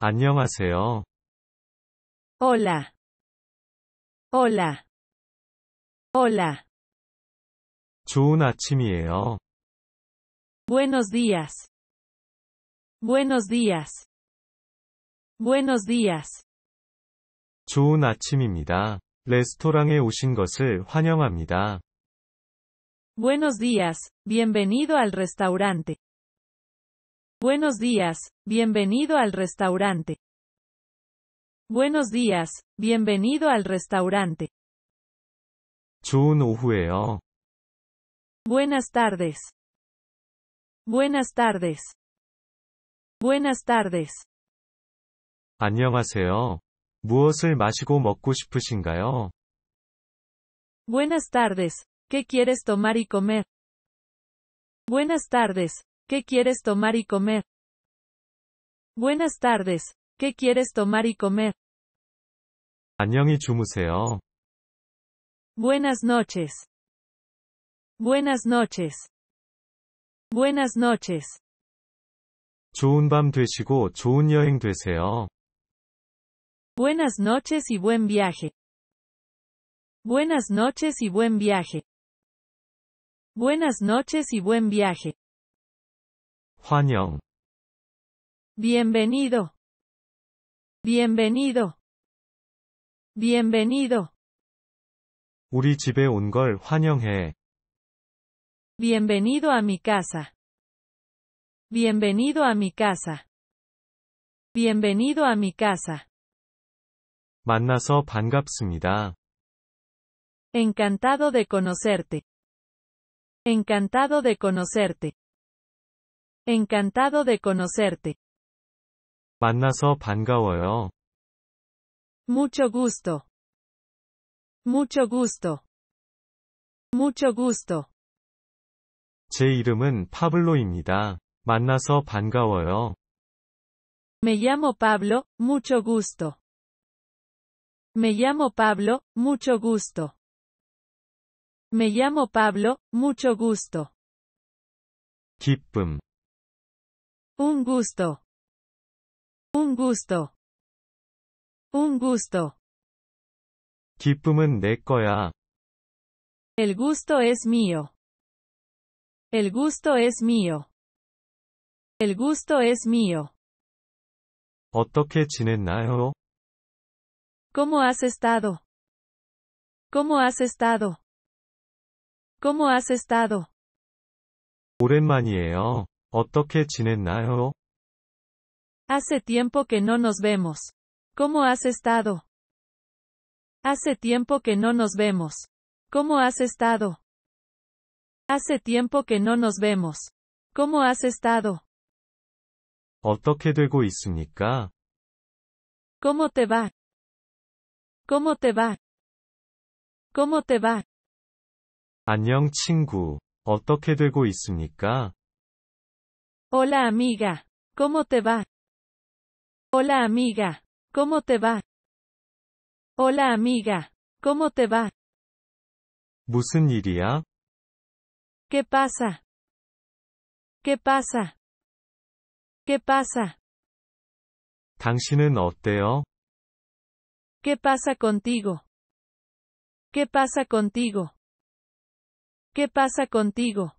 안녕하세요. Hola. Hola. Hola. 좋은 아침이에요. Buenos días. Buenos días. Buenos días. 좋은 아침입니다. 레스토랑에 오신 것을 환영합니다. Buenos días, bienvenido al restaurante. Buenos días, bienvenido al restaurante. Buenos días, bienvenido al restaurante. 좋은 오후에요. Buenas tardes. Buenas tardes. Buenas tardes. 안녕하세요. 무엇을 마시고 먹고 싶으신가요? Buenas tardes, ¿qué quieres tomar y comer? Buenas tardes, ¿qué quieres tomar y comer? Buenas tardes, ¿qué quieres tomar y comer? 안녕히 주무세요. Buenas noches. Buenas noches. Buenas noches. 좋은 밤 되시고 좋은 여행 되세요. Buenas noches y buen viaje. Buenas noches y buen viaje. Buenas noches y buen viaje. 환영. Bienvenido. Bienvenido. Bienvenido. 우리 집에 온 걸 환영해. Bienvenido a mi casa. Bienvenido a mi casa. Bienvenido a mi casa. 만나서 반갑습니다. Encantado de conocerte. Encantado de conocerte. Encantado de conocerte. 만나서 반가워요. Mucho gusto. Mucho gusto. Mucho gusto. 제 이름은 파블로입니다. 만나서 반가워요. Me llamo Pablo, mucho gusto. Me llamo Pablo, mucho gusto. Me llamo Pablo, mucho gusto. 기쁨. Un gusto. Un gusto. Un gusto. 기쁨은 내 거야. El gusto es mío. El gusto es mío. El gusto es mío. 어떻게 지냈나요? ¿Cómo has estado? ¿Cómo has estado? ¿Cómo has estado? 오랜만이에요. 어떻게 지냈나요? Hace tiempo que no nos vemos. ¿Cómo has estado? Hace tiempo que no nos vemos. ¿Cómo has estado? Hace tiempo que no nos vemos. ¿Cómo has estado? 어떻게 되고 있습니까? ¿Cómo te va? ¿Cómo te va? ¿Cómo te va? 안녕 친구. 어떻게 되고 있습니까? Hola amiga. ¿Cómo te va? Hola amiga. ¿Cómo te va? Hola amiga. ¿Cómo te va? 무슨 일이야? ¿Qué pasa? ¿Qué pasa? ¿Qué pasa? 당신은 어때요? ¿Qué pasa contigo? ¿Qué pasa contigo? ¿Qué pasa contigo?